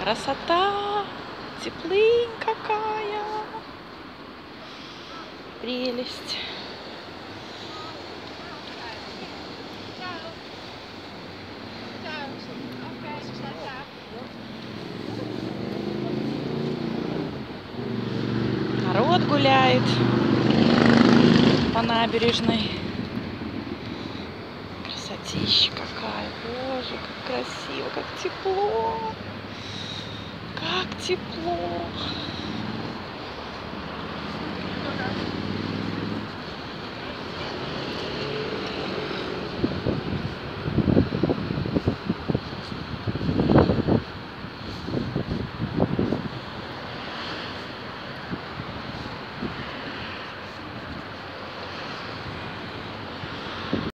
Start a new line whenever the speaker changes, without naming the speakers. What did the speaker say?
Красота! Теплынь какая! Прелесть! Народ гуляет по набережной. Красотища какая, боже, как красиво, как тепло, тепло.